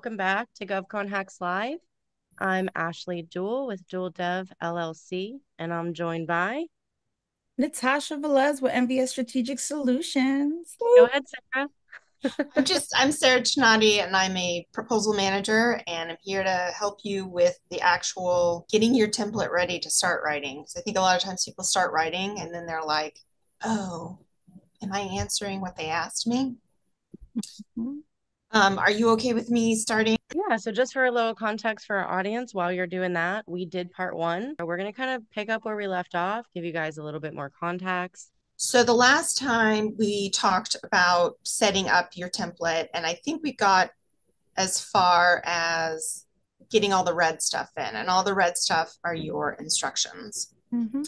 welcome back to GovCon Hacks Live. I'm Ashley Duwel with Duwel Dev LLC, and I'm joined by Natasha Velez with MVS Strategic Solutions. Go ahead, Sara. I'm just I'm Sara Cinotti and I'm a proposal manager and I'm here to help you with the actual getting your template ready to start writing. So I think a lot of times people start writing and then they're like, "Oh, am I answering what they asked me?" Mm-hmm. Um, are you okay with me starting? Yeah, so just for a little context for our audience, while you're doing that, we did part one. We're going to kind of pick up where we left off, give you guys a little bit more context. So the last time we talked about setting up your template, and I think we got as far as getting all the red stuff in, and all the red stuff are your instructions. Mm-hmm.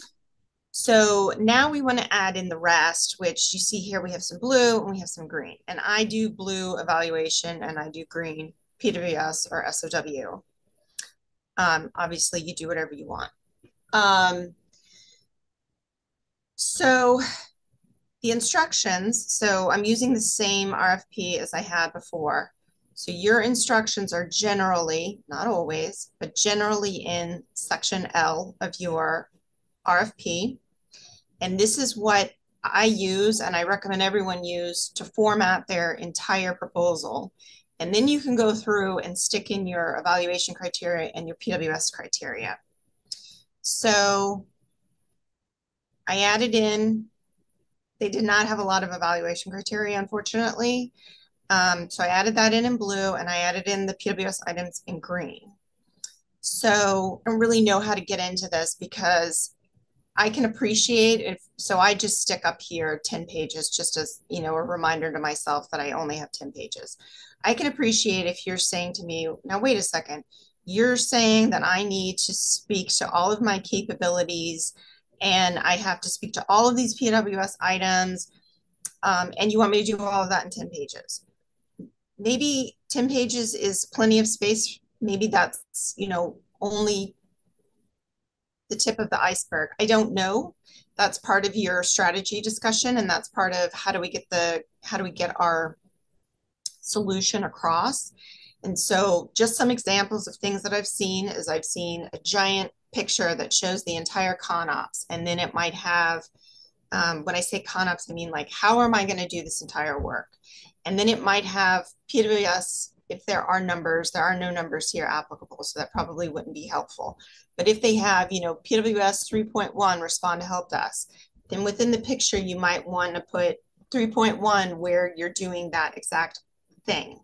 So now we want to add in the rest, which you see here, we have some blue and we have some green. And I do blue evaluation and I do green PWS or SOW. Um, obviously, you do whatever you want. Um, so the instructions, so I'm using the same RFP as I had before. So your instructions are generally, not always, but generally in section L of your RFP. And this is what I use and I recommend everyone use to format their entire proposal. And then you can go through and stick in your evaluation criteria and your PWS criteria. So I added in, they did not have a lot of evaluation criteria, unfortunately. Um, so I added that in in blue and I added in the PWS items in green. So I don't really know how to get into this because I can appreciate if so I just stick up here 10 pages just as you know a reminder to myself that I only have 10 pages. I can appreciate if you're saying to me, now wait a second, you're saying that I need to speak to all of my capabilities and I have to speak to all of these PWS items um, and you want me to do all of that in 10 pages. Maybe 10 pages is plenty of space. Maybe that's, you know, only the tip of the iceberg. I don't know. That's part of your strategy discussion and that's part of how do we get the how do we get our solution across. And so just some examples of things that I've seen is I've seen a giant picture that shows the entire ConOps and then it might have um, when I say ConOps, I mean like how am I going to do this entire work? And then it might have PWS if there are numbers, there are no numbers here applicable, so that probably wouldn't be helpful. But if they have, you know, PWS 3.1, respond to help desk, then within the picture, you might want to put 3.1 where you're doing that exact thing.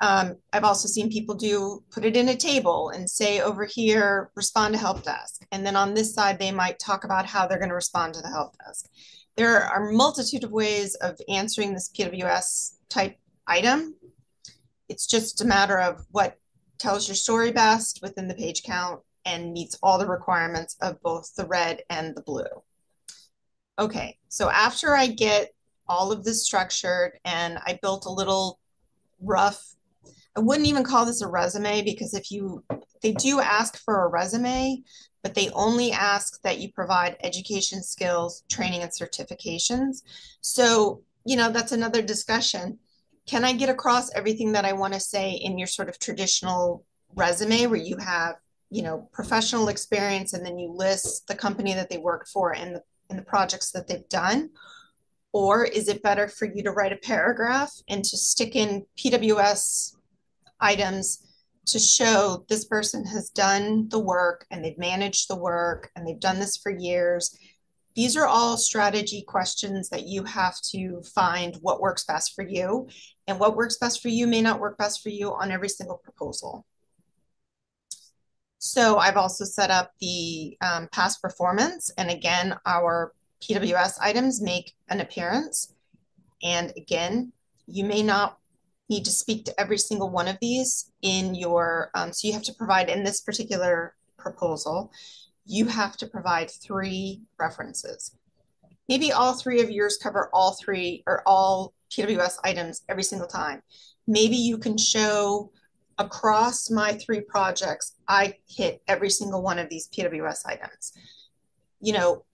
Um, I've also seen people do put it in a table and say over here, respond to help desk. And then on this side, they might talk about how they're going to respond to the help desk. There are a multitude of ways of answering this PWS type item. It's just a matter of what tells your story best within the page count and meets all the requirements of both the red and the blue. Okay, so after I get all of this structured and I built a little rough, I wouldn't even call this a resume because if you, they do ask for a resume, but they only ask that you provide education skills, training, and certifications. So, you know, that's another discussion can I get across everything that I want to say in your sort of traditional resume where you have, you know, professional experience and then you list the company that they work for and the and the projects that they've done? Or is it better for you to write a paragraph and to stick in PWS items to show this person has done the work and they've managed the work and they've done this for years these are all strategy questions that you have to find what works best for you. And what works best for you may not work best for you on every single proposal. So I've also set up the um, past performance. And again, our PWS items make an appearance. And again, you may not need to speak to every single one of these in your, um, so you have to provide in this particular proposal, you have to provide three references. Maybe all three of yours cover all three or all PWS items every single time. Maybe you can show across my three projects, I hit every single one of these PWS items. You know,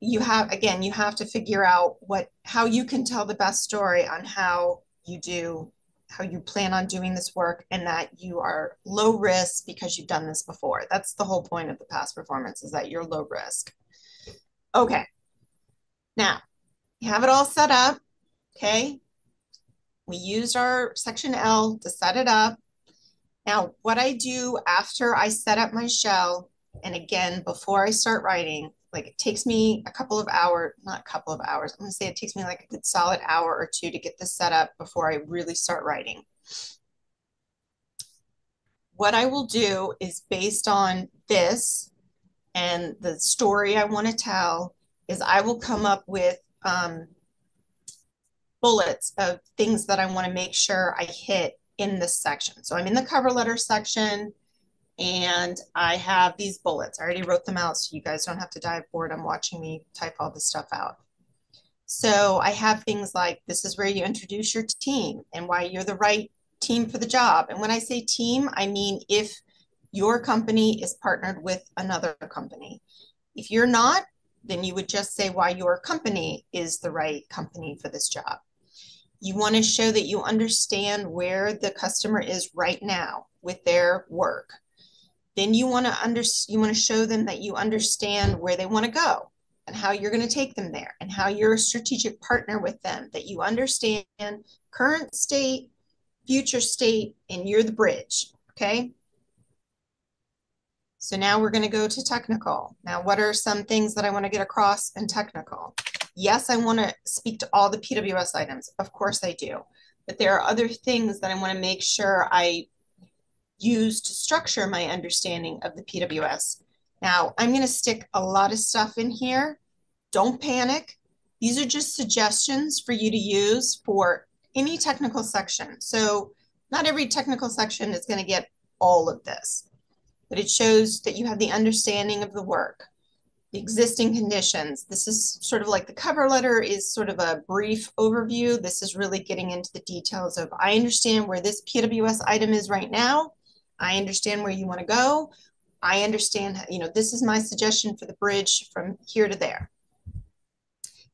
you have, again, you have to figure out what, how you can tell the best story on how you do how you plan on doing this work and that you are low risk because you've done this before. That's the whole point of the past performance is that you're low risk. Okay. Now, you have it all set up. Okay. We used our section L to set it up. Now, what I do after I set up my shell, and again, before I start writing, like it takes me a couple of hours, not a couple of hours. I'm gonna say it takes me like a good solid hour or two to get this set up before I really start writing. What I will do is based on this and the story I want to tell is I will come up with um, bullets of things that I want to make sure I hit in this section. So I'm in the cover letter section and I have these bullets. I already wrote them out so you guys don't have to dive bored on watching me type all this stuff out. So I have things like this is where you introduce your team and why you're the right team for the job. And when I say team, I mean if your company is partnered with another company. If you're not, then you would just say why your company is the right company for this job. You want to show that you understand where the customer is right now with their work then you want to under you want to show them that you understand where they want to go and how you're going to take them there and how you're a strategic partner with them that you understand current state future state and you're the bridge okay? So now we're going to go to technical. Now what are some things that i want to get across in technical? Yes i want to speak to all the pws items. Of course i do. But there are other things that i want to make sure i use to structure my understanding of the PWS. Now, I'm going to stick a lot of stuff in here. Don't panic. These are just suggestions for you to use for any technical section. So not every technical section is going to get all of this, but it shows that you have the understanding of the work, the existing conditions. This is sort of like the cover letter is sort of a brief overview. This is really getting into the details of I understand where this PWS item is right now. I understand where you want to go. I understand, you know, this is my suggestion for the bridge from here to there.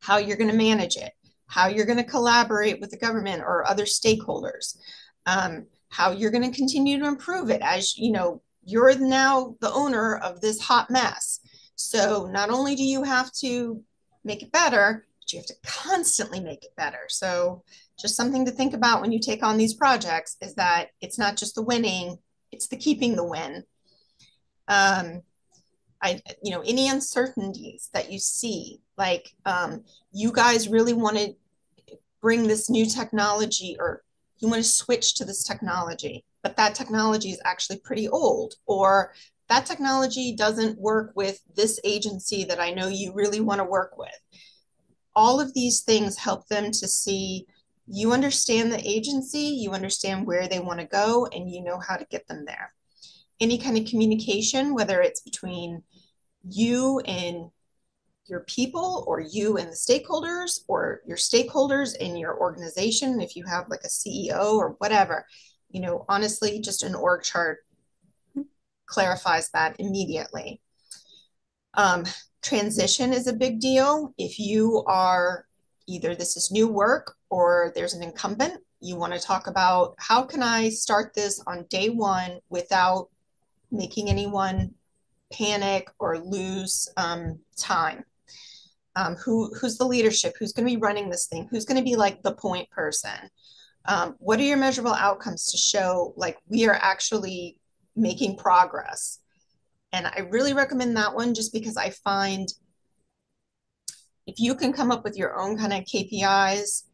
How you're going to manage it, how you're going to collaborate with the government or other stakeholders, um, how you're going to continue to improve it as, you know, you're now the owner of this hot mess. So not only do you have to make it better, but you have to constantly make it better. So just something to think about when you take on these projects is that it's not just the winning, it's the keeping the win. Um, I, you know, any uncertainties that you see, like um, you guys really want to bring this new technology or you want to switch to this technology, but that technology is actually pretty old, or that technology doesn't work with this agency that I know you really want to work with. All of these things help them to see you understand the agency, you understand where they want to go, and you know how to get them there. Any kind of communication, whether it's between you and your people or you and the stakeholders or your stakeholders in your organization, if you have like a CEO or whatever, you know, honestly, just an org chart clarifies that immediately. Um, transition is a big deal. If you are either this is new work or there's an incumbent, you want to talk about how can I start this on day one without making anyone panic or lose um, time. Um, who who's the leadership? Who's going to be running this thing? Who's going to be like the point person? Um, what are your measurable outcomes to show like we are actually making progress? And I really recommend that one just because I find if you can come up with your own kind of KPIs,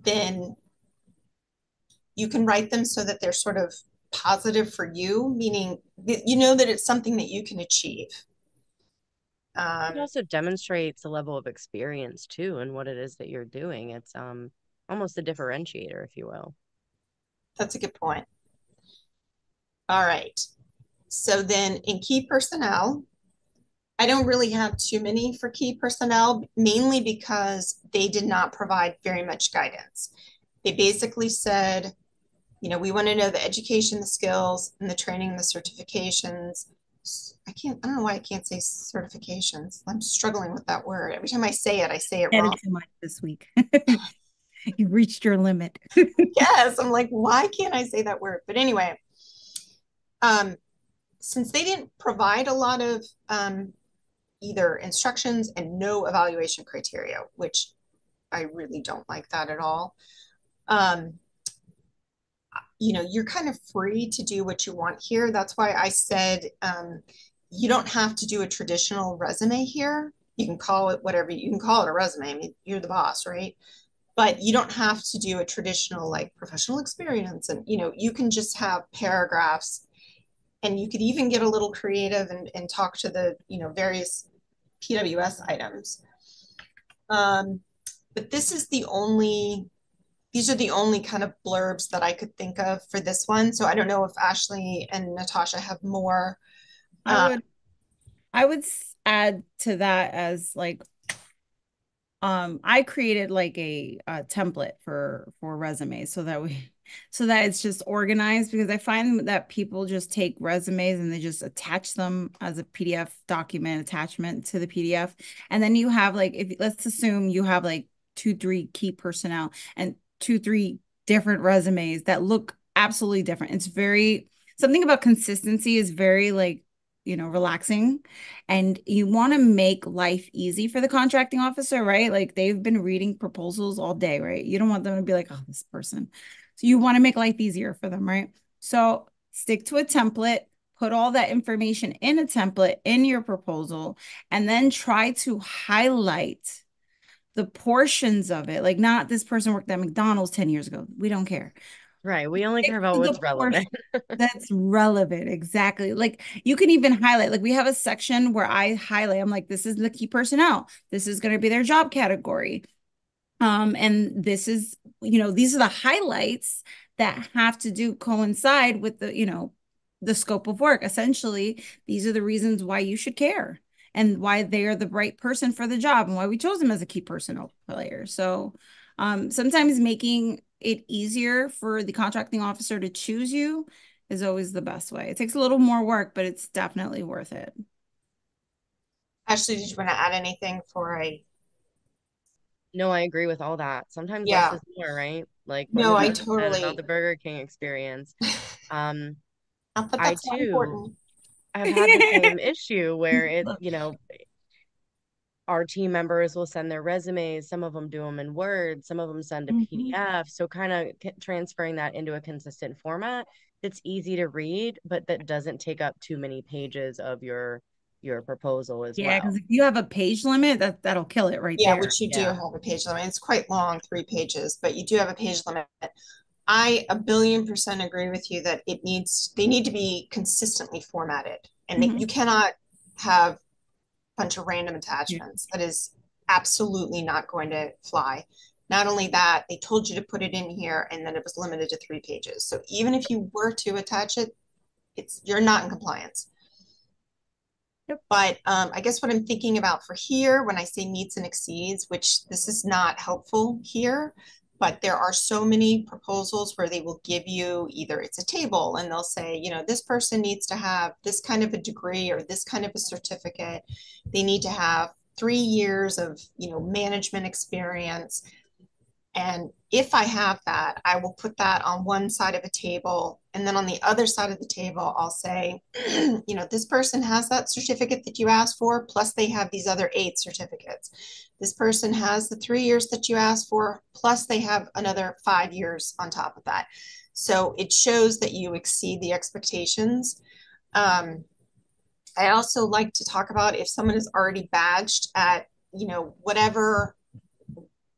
then you can write them so that they're sort of positive for you, meaning you know that it's something that you can achieve. Um, it also demonstrates a level of experience too and what it is that you're doing. It's um almost a differentiator, if you will. That's a good point. All right. So then in key personnel, I don't really have too many for key personnel, mainly because they did not provide very much guidance. They basically said, you know, we want to know the education, the skills, and the training, the certifications. I can't, I don't know why I can't say certifications. I'm struggling with that word. Every time I say it, I say it wrong. too much this week. you reached your limit. yes, I'm like, why can't I say that word? But anyway, um, since they didn't provide a lot of um, either instructions and no evaluation criteria, which I really don't like that at all. Um, you know, you're kind of free to do what you want here. That's why I said um, you don't have to do a traditional resume here. You can call it whatever you can call it a resume. I mean, you're the boss, right? But you don't have to do a traditional like professional experience. And, you know, you can just have paragraphs and you could even get a little creative and, and talk to the, you know, various PWS items. Um, but this is the only these are the only kind of blurbs that I could think of for this one. So I don't know if Ashley and Natasha have more. I uh, would, I would add to that as like, um, I created like a, a template for for resumes so that we so that it's just organized because I find that people just take resumes and they just attach them as a PDF document attachment to the PDF. And then you have like, if let's assume you have like two, three key personnel and two, three different resumes that look absolutely different. It's very something about consistency is very like you know relaxing and you want to make life easy for the contracting officer right like they've been reading proposals all day right you don't want them to be like oh this person so you want to make life easier for them right so stick to a template put all that information in a template in your proposal and then try to highlight the portions of it, like not this person worked at McDonald's 10 years ago. We don't care. Right. We only care about what's relevant. that's relevant. Exactly. Like you can even highlight, like we have a section where I highlight, I'm like, this is the key personnel. This is going to be their job category. Um, and this is, you know, these are the highlights that have to do coincide with the, you know, the scope of work. Essentially, these are the reasons why you should care and why they are the right person for the job and why we chose them as a key personal player. So um, sometimes making it easier for the contracting officer to choose you is always the best way. It takes a little more work, but it's definitely worth it. Ashley, did you want to add anything for a? No, I agree with all that. Sometimes yeah. less is more, right? Like no, I totally about the Burger King experience. Um, I too. Have had the same issue where it, you know, our team members will send their resumes. Some of them do them in Word, some of them send a mm-hmm. PDF. So, kind of transferring that into a consistent format that's easy to read, but that doesn't take up too many pages of your your proposal as yeah, well. Yeah, because if you have a page limit, that that'll kill it right yeah, there. which you yeah. do have a page limit. It's quite long, three pages, but you do have a page limit. I a billion percent agree with you that it needs they need to be consistently formatted and mm-hmm. they, you cannot have a bunch of random attachments. That is absolutely not going to fly. Not only that, they told you to put it in here and then it was limited to three pages. So even if you were to attach it, it's you're not in compliance. Yep. But um, I guess what I'm thinking about for here, when I say meets and exceeds, which this is not helpful here, but there are so many proposals where they will give you either it's a table and they'll say you know this person needs to have this kind of a degree or this kind of a certificate they need to have three years of you know management experience and if I have that, I will put that on one side of a table. And then on the other side of the table, I'll say, you know, this person has that certificate that you asked for, plus they have these other eight certificates. This person has the three years that you asked for, plus they have another five years on top of that. So it shows that you exceed the expectations. Um, I also like to talk about if someone is already badged at, you know, whatever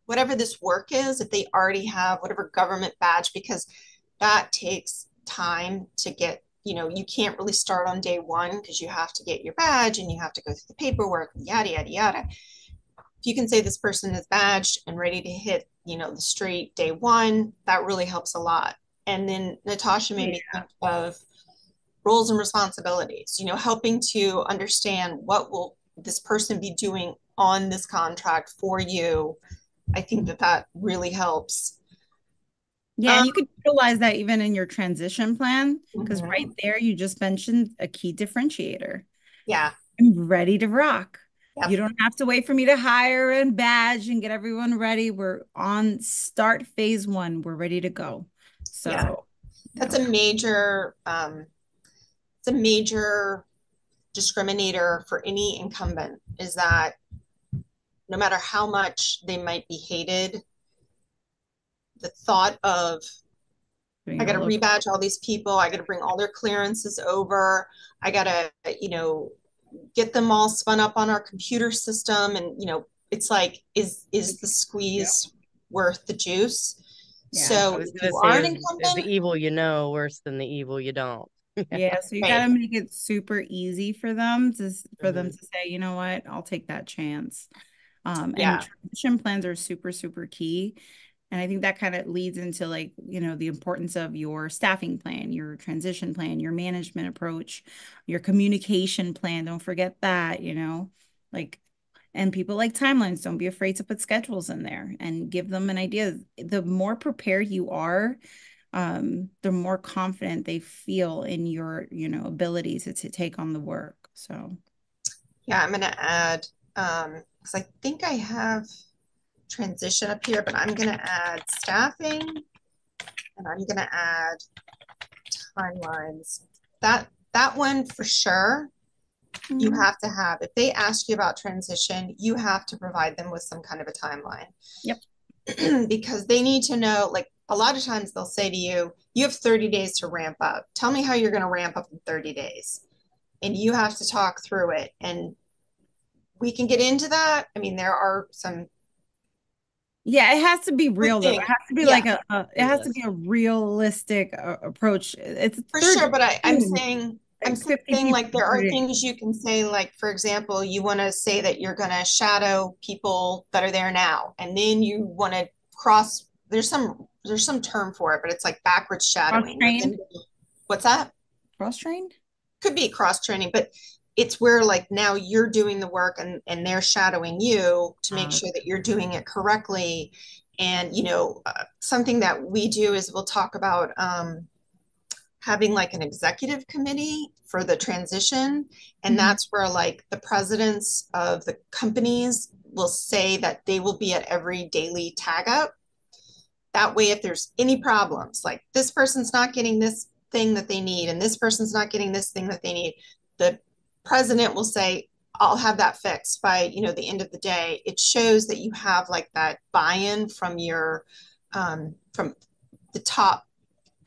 whatever this work is, if they already have whatever government badge, because that takes time to get, you know, you can't really start on day one because you have to get your badge and you have to go through the paperwork, yada, yada, yada. If you can say this person is badged and ready to hit, you know, the street day one, that really helps a lot. And then Natasha made yeah. me think of roles and responsibilities, you know, helping to understand what will this person be doing on this contract for you I think that that really helps. Yeah, um, you could utilize that even in your transition plan because mm-hmm. right there you just mentioned a key differentiator. Yeah. I'm ready to rock. Yep. You don't have to wait for me to hire and badge and get everyone ready. We're on start phase one. We're ready to go. So yeah. that's a major um it's a major discriminator for any incumbent is that no matter how much they might be hated, the thought of I got to rebadge all these people. I got to bring all their clearances over. I got to, you know, get them all spun up on our computer system and you know it's like is is the squeeze yeah. worth the juice yeah, so you are an incumbent, the evil you know worse than the evil you don't yeah so you right. got to make it super easy for them to for mm-hmm. them to say you know what i'll take that chance um and yeah. transition plans are super super key and I think that kind of leads into like, you know, the importance of your staffing plan, your transition plan, your management approach, your communication plan. Don't forget that, you know, like, and people like timelines. Don't be afraid to put schedules in there and give them an idea. The more prepared you are, um, the more confident they feel in your, you know, abilities to, to take on the work. So, yeah, I'm going to add, um, because I think I have transition up here, but I'm going to add staffing and I'm going to add timelines. That, that one for sure, mm-hmm. you have to have, if they ask you about transition, you have to provide them with some kind of a timeline. Yep. because they need to know, like a lot of times they'll say to you, you have 30 days to ramp up. Tell me how you're going to ramp up in 30 days. And you have to talk through it. And we can get into that. I mean, there are some yeah, it has to be real though. It has to be yeah. like a, a, it has to be a realistic uh, approach. It's for sure, but I, I'm saying I'm saying like there are things you can say, like for example, you want to say that you're going to shadow people that are there now, and then you want to cross. There's some there's some term for it, but it's like backwards shadowing. What's that? Cross trained. Could be cross training, but it's where like now you're doing the work and and they're shadowing you to make uh-huh. sure that you're doing it correctly and you know uh, something that we do is we'll talk about um, having like an executive committee for the transition and mm-hmm. that's where like the presidents of the companies will say that they will be at every daily tag up that way if there's any problems like this person's not getting this thing that they need and this person's not getting this thing that they need the president will say, I'll have that fixed by, you know, the end of the day. It shows that you have like that buy-in from your, um, from the top.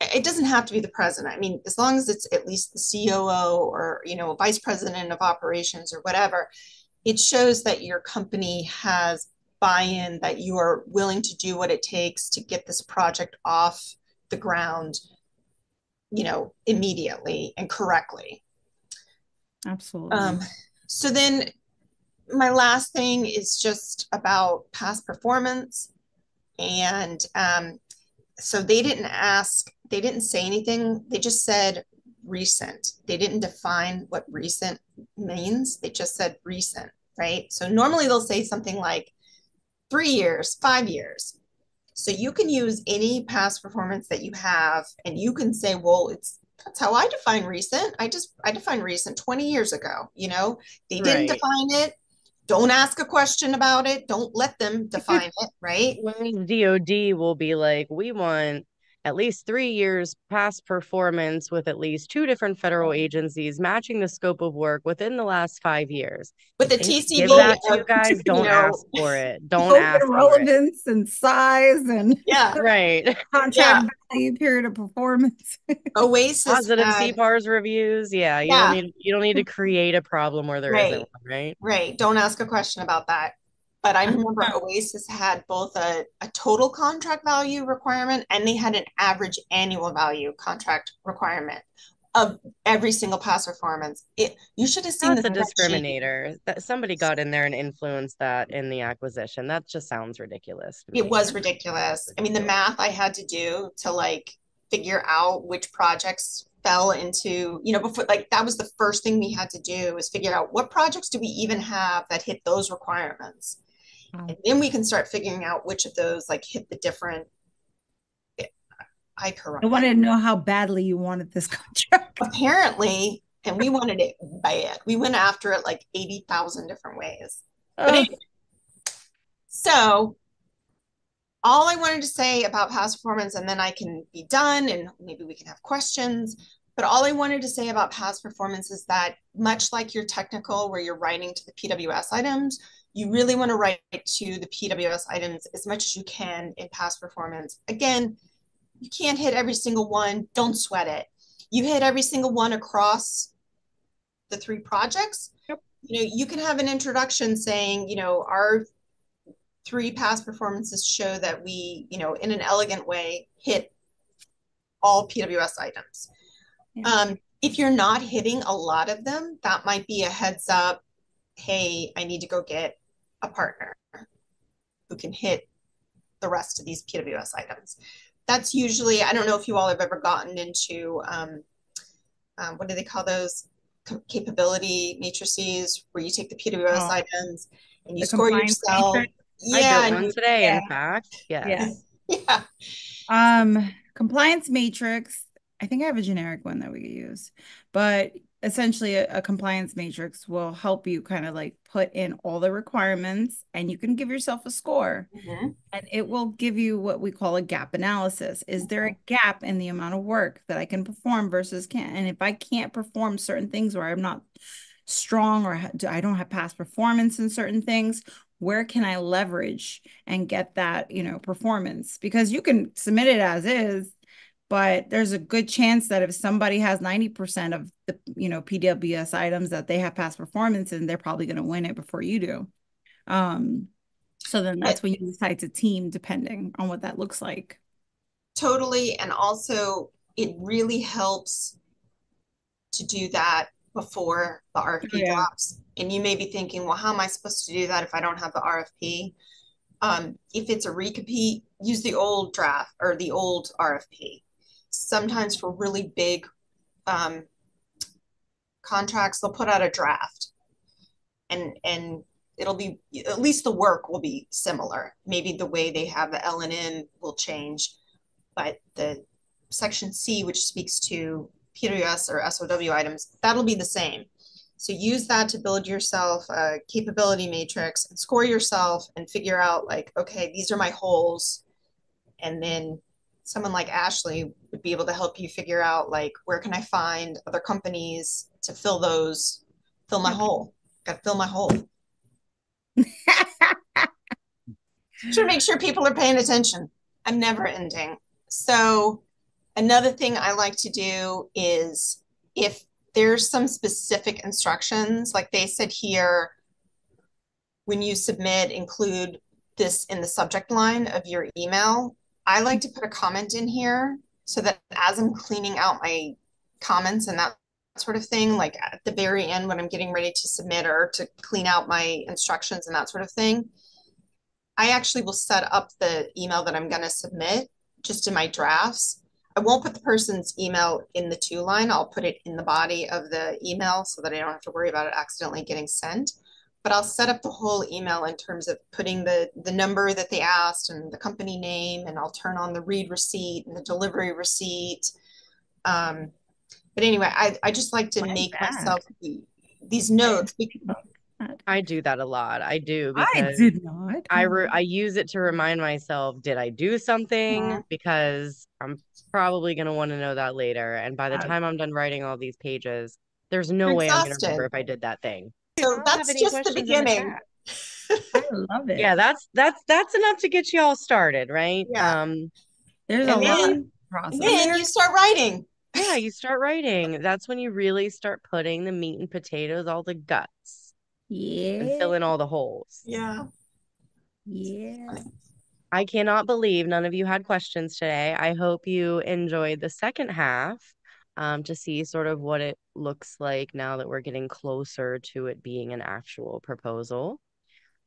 It doesn't have to be the president. I mean, as long as it's at least the COO or, you know, a vice president of operations or whatever, it shows that your company has buy-in, that you are willing to do what it takes to get this project off the ground, you know, immediately and correctly. Absolutely. Um, so then my last thing is just about past performance. And um, so they didn't ask, they didn't say anything. They just said recent. They didn't define what recent means. They just said recent, right? So normally they'll say something like three years, five years. So you can use any past performance that you have and you can say, well, it's that's how I define recent. I just I define recent 20 years ago. You know, they didn't right. define it. Don't ask a question about it. Don't let them define it, right? When DOD will be like, we want at least three years past performance with at least two different federal mm-hmm. agencies matching the scope of work within the last five years. With the TCV, give that to you guys. Don't you know, ask for it. Don't ask for relevance and size and yeah, right. Contract yeah. value, period of performance. Oasis positive uh, had, CPARS reviews. Yeah, you yeah. don't need you don't need to create a problem where there right. not one, right? Right. Don't ask a question about that. But I remember Oasis had both a, a total contract value requirement and they had an average annual value contract requirement of every single past performance. It you should have seen That's the discriminator. That somebody got in there and influenced that in the acquisition. That just sounds ridiculous. It was ridiculous. I mean, the math I had to do to like figure out which projects fell into, you know, before like that was the first thing we had to do was figure out what projects do we even have that hit those requirements. Mm. And then we can start figuring out which of those like hit the different I I wanted to know how badly you wanted this contract. Apparently, and we wanted it bad. We went after it like 80,000 different ways. But so all I wanted to say about past performance, and then I can be done and maybe we can have questions. But all I wanted to say about past performance is that much like your technical, where you're writing to the PWS items, you really want to write to the PWS items as much as you can in past performance. Again, you can't hit every single one. Don't sweat it. You hit every single one across the three projects. Yep. You know, you can have an introduction saying, you know, our three past performances show that we, you know, in an elegant way, hit all PWS items. Yeah. Um, if you're not hitting a lot of them, that might be a heads up. Hey, I need to go get a partner who can hit the rest of these PWS items. That's usually, I don't know if you all have ever gotten into, um, um, what do they call those? capability matrices where you take the PWS oh. items and you the score yourself. Matrix. Yeah. I built one today, yeah. in fact. Yes. Yeah. yeah. Um, compliance matrix. I think I have a generic one that we could use, but essentially a, a, compliance matrix will help you kind of like put in all the requirements and you can give yourself a score. Mm-hmm. and it will give you what we call a gap analysis. Is there a gap in the amount of work that i can perform versus can't? And if i can't perform certain things or i'm not strong or i don't have past performance in certain things where can i leverage and get that you know performance? Because you can submit it as is but there's a good chance that if somebody has 90% of the you know pws items that they have past performance and they're probably going to win it before you do. Um so then that's when you decide to team depending on what that looks like. Totally and also it really helps to do that before the rfp yeah. drops. And you may be thinking well how am i supposed to do that if i don't have the rfp um, if it's a recompete use the old draft or the old rfp sometimes for really big um, contracts, they'll put out a draft and and it'll be at least the work will be similar. Maybe the way they have the L and M will change, but the section C, which speaks to PWS or SOW items, that'll be the same. So use that to build yourself a capability matrix and score yourself and figure out like, okay, these are my holes. And then someone like Ashley would be able to help you figure out like where can I find other companies to fill those, fill my hole. Got to fill my hole. Should make sure people are paying attention. I'm never ending. So another thing I like to do is if there's some specific instructions, like they said here, when you submit, include this in the subject line of your email I like to put a comment in here so that as I'm cleaning out my comments and that sort of thing, like at the very end when I'm getting ready to submit or to clean out my instructions and that sort of thing, I actually will set up the email that I'm going to submit just in my drafts. I won't put the person's email in the to line. I'll put it in the body of the email so that I don't have to worry about it accidentally getting sent but I'll set up the whole email in terms of putting the the number that they asked and the company name, and I'll turn on the read receipt and the delivery receipt. Um, but anyway, I, I just like to make myself the, these notes. I do that a lot. I do. I did not. I re- I use it to remind myself, did I do something? Yeah. Because I'm probably going to want to know that later. And by the time I'm done writing all these pages, there's no You're way exhausted. I'm going to remember if I did that thing. So that's just the beginning. I love it. Yeah, that's that's that's enough to get you all started, right? Yeah. Um there's a then, lot Then you start writing. Yeah, you start writing. That's when you really start putting the meat and potatoes, all the guts. Yeah. And fill in all the holes. Yeah. Yeah. I cannot believe none of you had questions today. I hope you enjoyed the second half um, to see sort of what it looks like now that we're getting closer to it being an actual proposal.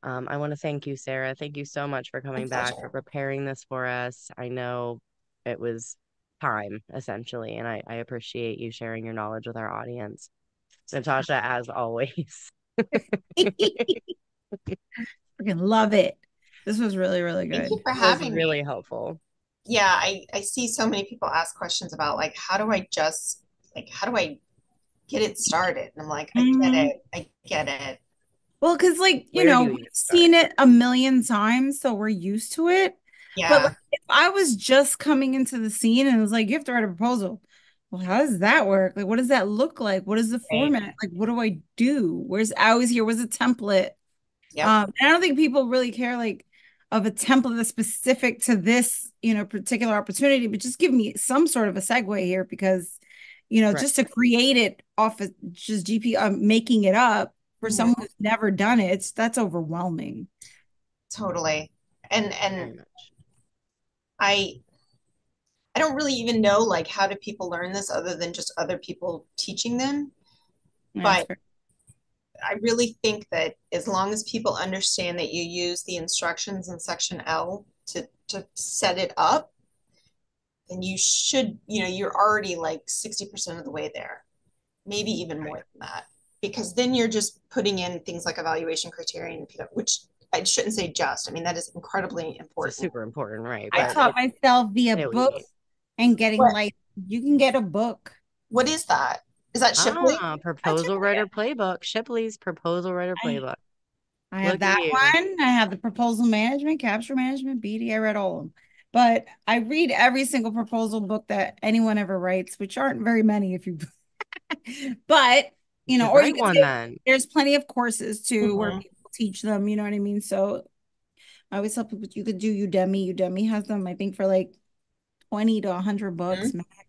Um, I want to thank you, Sara. Thank you so much for coming back, for preparing this for us. I know it was time essentially, and I, I appreciate you sharing your knowledge with our audience. Natasha, as always. Freaking love it. This was really, really good. Thank you for having really helpful yeah, I, I see so many people ask questions about like, how do I just like, how do I get it started? And I'm like, I mm-hmm. get it. I get it. Well, because like you Where know, we've seen it a million times, so we're used to it. Yeah. But like, if I was just coming into the scene and it was like, you have to write a proposal. Well, how does that work? Like, what does that look like? What is the right. format? Like, what do I do? Where's I always here? was a template. Yeah. Um, I don't think people really care like of a template that's specific to this, you know, particular opportunity, but just give me some sort of a segue here because, you know, right. just to create it off of just GP um, making it up for yeah. someone who's never done it, it's that's overwhelming. Totally. And and I I don't really even know like how do people learn this other than just other people teaching them. but I really think that as long as people understand that you use the instructions in section L to, to set it up, then you should, you know, you're already like 60% of the way there, maybe even more than that. Because then you're just putting in things like evaluation criterion, which I shouldn't say just. I mean, that is incredibly important. It's super important, right? I taught myself via book and getting what? like you can get a book. What is that? Is that Shipley? Ah, proposal writer playbook. Shipley's proposal writer playbook. I, I have that one. I have the proposal management, capture management, BD. I read all of them. But I read every single proposal book that anyone ever writes, which aren't very many if you but you know, or you one then. there's plenty of courses too mm-hmm. where people teach them, you know what I mean? So I always tell people you could do Udemy. Udemy has them, I think, for like 20 to 100 books mm-hmm. max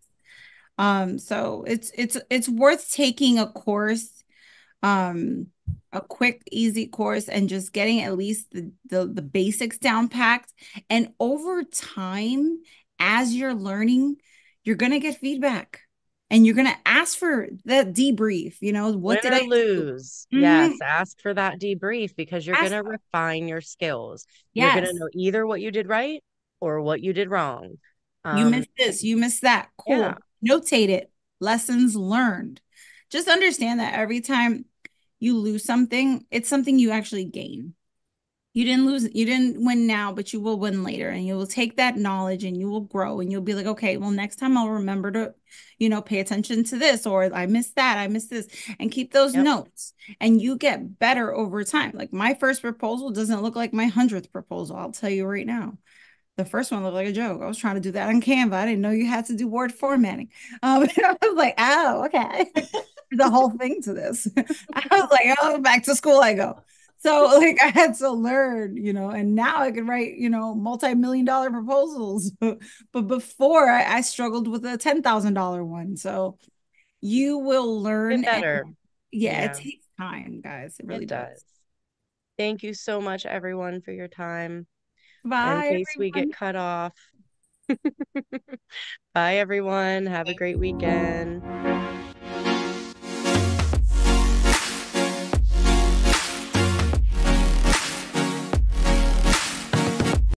um, so it's it's it's worth taking a course, um, a quick, easy course, and just getting at least the the, the basics down packed. And over time, as you're learning, you're gonna get feedback and you're going to ask for that debrief you know what Win did i lose. Mm-hmm. yes ask for that debrief because you're going to refine your skills. Yes. you're going to know either what you did right or what you did wrong. Um, you missed this you missed that. Cool. Yeah notate it lessons learned. Just understand that every time you lose something it's something you actually gain. You didn't lose you didn't win now but you will win later and you will take that knowledge and you will grow and you'll be like okay well next time i'll remember to you know pay attention to this or i missed that i missed this and keep those yep. notes and you get better over time. Like my first proposal doesn't look like my 100th proposal i'll tell you right now the first one looked like a joke. I was trying to do that on Canva. I didn't know you had to do word formatting. Um, I was like, oh, okay. the whole thing to this. I was like, oh, back to school I go. So like I had to learn, you know, and now I can write, you know, multi-million dollar proposals. but before I, I, struggled with a ten thousand dollar one. So you will learn better. And, yeah, yeah, it takes time, guys. It really it does. does. Thank you so much, everyone, for your time. Bye. In case everyone. we get cut off. Bye, everyone. Have a great weekend.